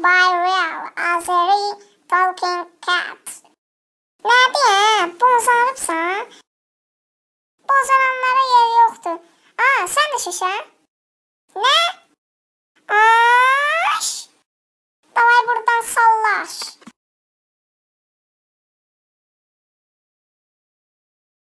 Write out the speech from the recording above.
by real Azeri talking cat. Nədir hə? Bozarıbsan? Bozaranlara yer yoxdur. Aa, sən də şişə?